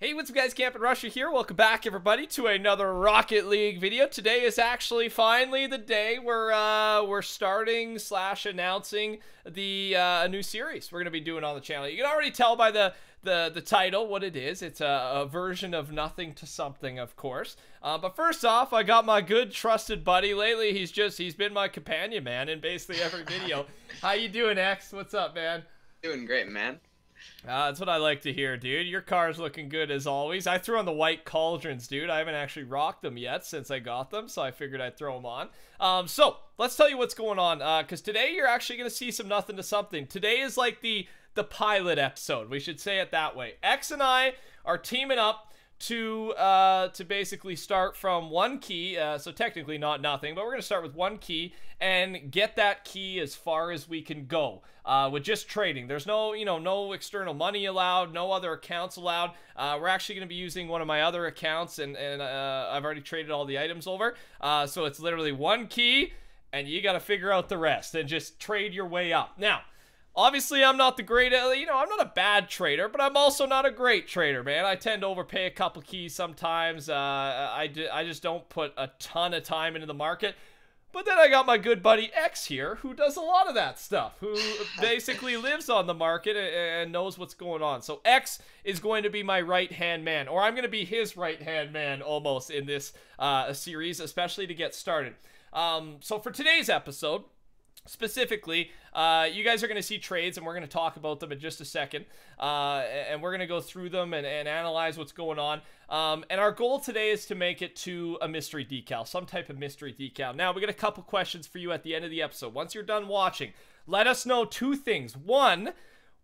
Hey, what's up guys, Camping Rusher here. Welcome back everybody to another Rocket League video. Today is actually finally the day where uh, we're starting slash announcing the uh, a new series we're going to be doing on the channel. You can already tell by the the, the title what it is. It's a, a version of Nothing to Something, of course. Uh, but first off, I got my good trusted buddy. Lately, he's just, he's been my companion, man, in basically every video. How you doing, X? What's up, man? Doing great, man. Uh, that's what I like to hear, dude. Your car's looking good as always. I threw on the white cauldrons, dude. I haven't actually rocked them yet since I got them, so I figured I'd throw them on. Um, so let's tell you what's going on, because uh, today you're actually going to see some nothing to something. Today is like the the pilot episode. We should say it that way. X and I are teaming up to uh, to basically start from one key, uh, so technically not nothing, but we're going to start with one key and get that key as far as we can go uh, with just trading. There's no, you know, no external money allowed, no other accounts allowed. Uh, we're actually going to be using one of my other accounts, and, and uh, I've already traded all the items over. Uh, so it's literally one key, and you got to figure out the rest and just trade your way up. Now, Obviously, I'm not the great, uh, you know, I'm not a bad trader, but I'm also not a great trader, man. I tend to overpay a couple keys sometimes. Uh, I, I just don't put a ton of time into the market. But then I got my good buddy X here, who does a lot of that stuff, who basically lives on the market and knows what's going on. So X is going to be my right-hand man, or I'm going to be his right-hand man almost in this uh, series, especially to get started. Um, so for today's episode, specifically, uh, you guys are going to see trades, and we're going to talk about them in just a second. Uh, and we're going to go through them and, and analyze what's going on. Um, and our goal today is to make it to a mystery decal, some type of mystery decal. Now, we got a couple questions for you at the end of the episode. Once you're done watching, let us know two things. One,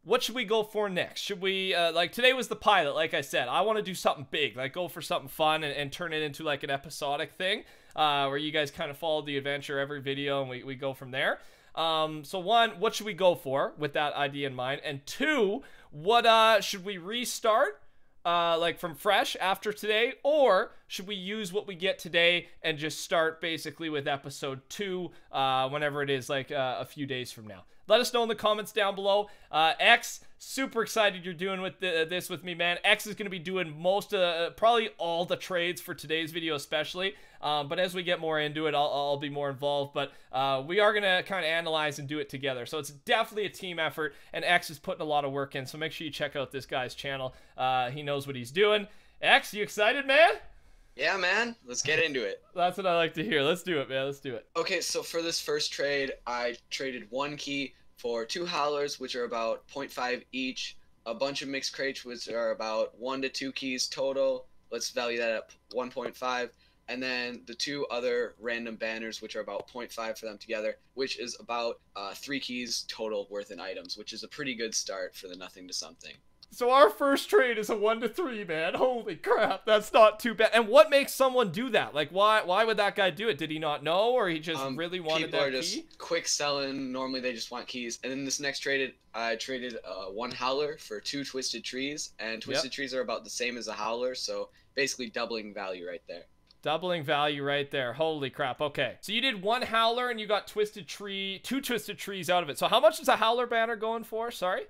what should we go for next? Should we, uh, like, today was the pilot, like I said. I want to do something big, like go for something fun and, and turn it into, like, an episodic thing uh, where you guys kind of follow the adventure every video and we, we go from there. Um, so one, what should we go for with that idea in mind? And two, what uh, should we restart? Uh, like from fresh after today, or should we use what we get today and just start basically with episode two, uh, whenever it is, like uh, a few days from now? Let us know in the comments down below. Uh, X, super excited you're doing with the, this with me, man. X is going to be doing most of, uh, probably all the trades for today's video, especially. Um, but as we get more into it, I'll, I'll be more involved. But uh, we are going to kind of analyze and do it together. So it's definitely a team effort, and X is putting a lot of work in. So make sure you check out this guy's channel. He knows what he's doing. X, you excited, man? Yeah, man. Let's get into it. That's what I like to hear. Let's do it, man. Let's do it. Okay, so for this first trade, I traded one key for two howlers, which are about 0.5 each, a bunch of mixed crates, which are about one to two keys total. Let's value that at 1.5. And then the two other random banners, which are about 0.5 for them together, which is about uh, three keys total worth in items, which is a pretty good start for the nothing to something. So our first trade is a one to three, man. Holy crap, that's not too bad. And what makes someone do that? Like, why why would that guy do it? Did he not know, or he just um, really wanted people that are just key? quick selling. Normally, they just want keys. And then this next traded, I traded uh, one howler for two twisted trees, and twisted yep. trees are about the same as a howler, so basically doubling value right there. Doubling value right there. Holy crap. Okay. So you did one howler and you got twisted tree, two twisted trees out of it. So how much is a howler banner going for? Sorry?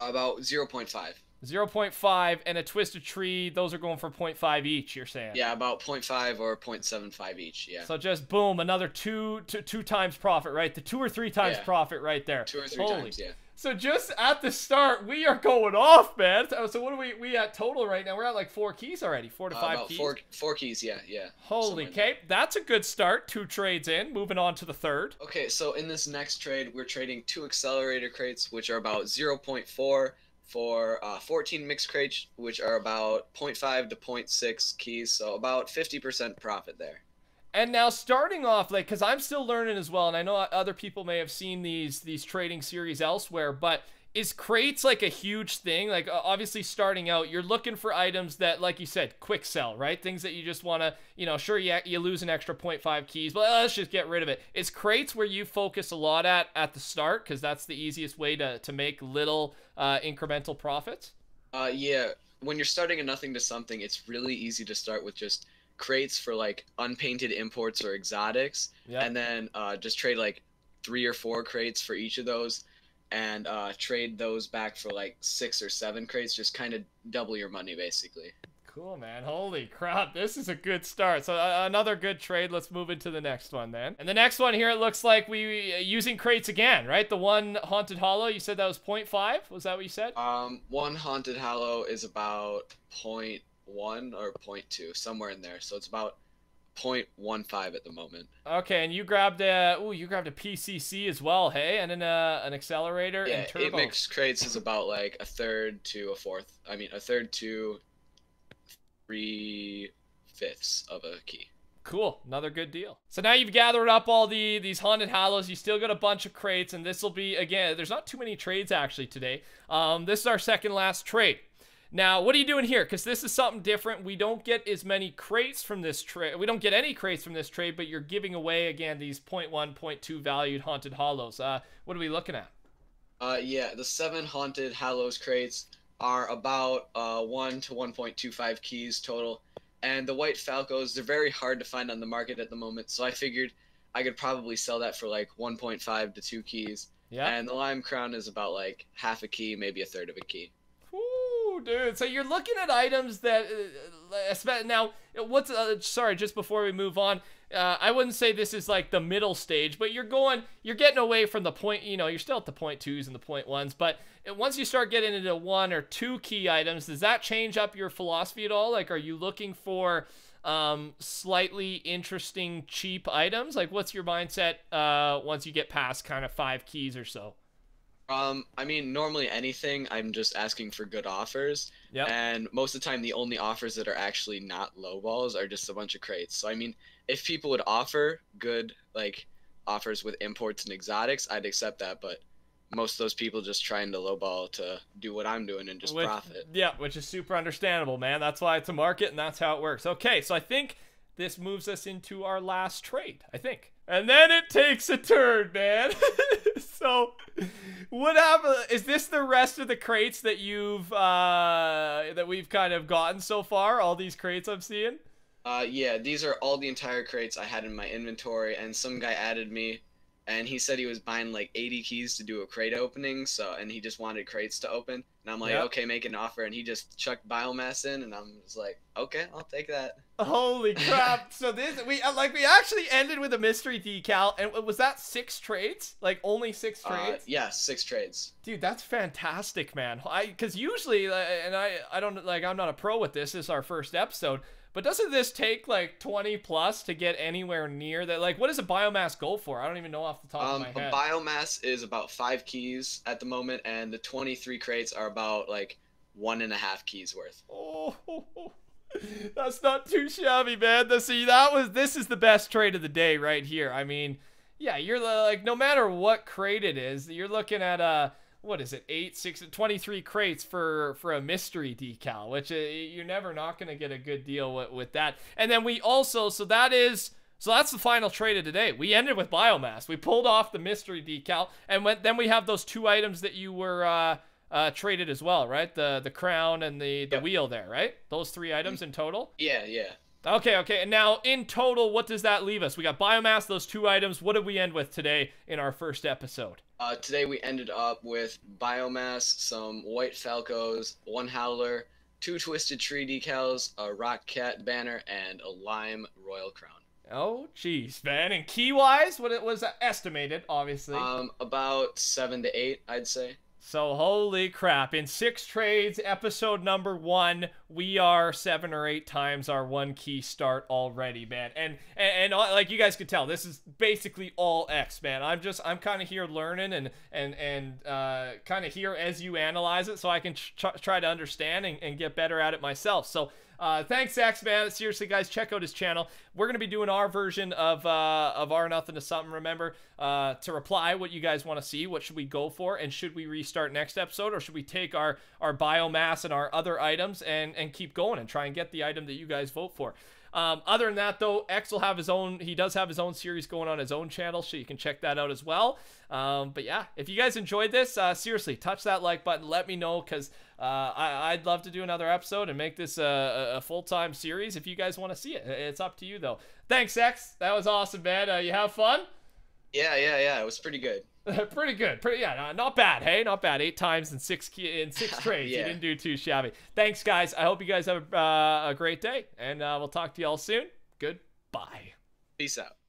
About 0.5. 0.5 and a twisted tree, those are going for 0.5 each, you're saying? Yeah, about 0.5 or 0.75 each, yeah. So just boom, another two, two, two times profit, right? The two or three times yeah. profit right there. Two or three Holy. times, yeah. So just at the start, we are going off, man. So what are we we at total right now? We're at like four keys already, four to uh, five keys. Four, four keys, yeah, yeah. Holy cape, that's a good start. Two trades in, moving on to the third. Okay, so in this next trade, we're trading two accelerator crates, which are about 0.4 for uh, 14 mixed crates, which are about 0.5 to 0.6 keys, so about 50% profit there. And now starting off, like, because I'm still learning as well, and I know other people may have seen these these trading series elsewhere, but is crates like a huge thing? Like obviously starting out, you're looking for items that, like you said, quick sell, right? Things that you just want to, you know, sure you you lose an extra 0.5 keys, but let's just get rid of it. Is crates where you focus a lot at at the start because that's the easiest way to to make little uh, incremental profits? Uh, yeah. When you're starting a nothing to something, it's really easy to start with just crates for like unpainted imports or exotics, yep. and then uh, just trade like three or four crates for each of those and uh, trade those back for like six or seven crates. Just kind of double your money basically. Cool, man. Holy crap. This is a good start. So, uh, another good trade. Let's move into the next one then. And the next one here, it looks like we uh, using crates again, right? The one Haunted Hallow, you said that was 0.5? Was that what you said? Um, one Haunted Hallow is about 0.1 or 0.2, somewhere in there. So it's about 0.15 at the moment. Okay, and you grabbed a oh, you grabbed a PCC as well, hey, and then uh, an accelerator Yeah, and turbo. eight mixed crates is about like a third to a fourth. I mean, a third to three fifths of a key. Cool, another good deal. So now you've gathered up all the these haunted hallows. You still got a bunch of crates, and this will be again. There's not too many trades actually today. Um, this is our second last trade. Now, what are you doing here? Because this is something different. We don't get as many crates from this trade. We don't get any crates from this trade, but you're giving away again these 0.1, 0.2 valued haunted hallows. Uh, what are we looking at? Uh, yeah, the seven haunted Hallows crates are about uh, 1 to 1.25 keys total. And the white Falcos, they're very hard to find on the market at the moment, so I figured I could probably sell that for like 1.5 to 2 keys. Yeah. And the Lime Crown is about like half a key, maybe a third of a key. Dude. So you're looking at items that uh, espe- now what's uh, sorry, just before we move on, uh, I wouldn't say this is like the middle stage, but you're going, you're getting away from the point. You know, you're still at the point twos and the point ones, but once you start getting into one or two key items, does that change up your philosophy at all? Like, are you looking for um, slightly interesting, cheap items? Like, what's your mindset uh, once you get past kind of five keys or so? Um, I mean, normally anything, I'm just asking for good offers. Yep. And most of the time, the only offers that are actually not low balls are just a bunch of crates. So, I mean, if people would offer good, like, offers with imports and exotics, I'd accept that. But most of those people just trying to lowball to do what I'm doing and just Which- profit. Yeah, which is super understandable, man. That's why it's a market and that's how it works. Okay, so I think this moves us into our last trade, I think. And then it takes a turn, man. so what happened is this the rest of the crates that you've uh that we've kind of gotten so far? All these crates I'm seeing? Uh, yeah, these are all the entire crates I had in my inventory, and some guy added me, and he said he was buying like 80 keys to do a crate opening, so and he just wanted crates to open, and I'm like, Yeah. okay, make an offer, and he just chucked biomass in, and I'm just like, okay, I'll take that. Holy crap. so this we uh, like we actually ended with a mystery decal and was that 6 trades? Like only 6 Uh, trades? yeah, six trades. Dude, that's fantastic, man. I because usually, uh, and I I don't like I'm not a pro with this. This is our first episode, but doesn't this take like 20 plus to get anywhere near that? Like, what does a biomass go for? I don't even know off the top Um, of my a head. biomass is about five keys at the moment, and the 23 crates are about like one and a half keys worth. oh, that's not too shabby, man. The, see, that was this is the best trade of the day right here. I mean, yeah, you're like no matter what crate it is, you're looking at uh what is it, eight, six, 23 crates for for a mystery decal, which uh, you're never not gonna get a good deal with, with that. And then we also, so that is. So that's the final trade of today. We ended with biomass. We pulled off the mystery decal, and went, then we have those two items that you were uh, uh, traded as well, right? The the crown and the the Yep. wheel there, right? Those three items in total. Yeah, yeah. Okay, okay. And now in total, what does that leave us? We got biomass, those two items. What did we end with today in our first episode? Uh, today we ended up with biomass, some white falcos, one howler, two twisted tree decals, a rock cat banner, and a lime royal crown. Oh, jeez, man. And key wise, what it was estimated, obviously. Um, about seven to eight, I'd say. So holy crap! In six trades, episode number one, we are seven or eight times our one key start already, man. And and, and all- like you guys could tell, this is basically all X, man. I'm just I'm kind of here learning and and and uh, kind of here as you analyze it, so I can tr- try to understand and, and get better at it myself. So. Uh, thanks, X man. Seriously, guys, check out his channel. We're gonna be doing our version of uh, of our nothing to something. Remember uh, to reply what you guys want to see. What should we go for, and should we restart next episode, or should we take our our biomass and our other items and and keep going and try and get the item that you guys vote for? Um, other than that, though, X will have his own. He does have his own series going on his own channel, so you can check that out as well. Um, but yeah, if you guys enjoyed this, uh, seriously, touch that like button. Let me know because uh, I, I'd love to do another episode and make this a, a- a full time series. If you guys want to see it, it's up to you though. Thanks, X. That was awesome, man. Uh, you have fun. Yeah, yeah, yeah. It was pretty good. Pretty good. Pretty yeah, not bad. Hey, not bad. Eight times in six key, in six trades. Yeah. You didn't do too shabby. Thanks, guys. I hope you guys have a, uh, a great day, and uh, we'll talk to you all soon. Goodbye. Peace out.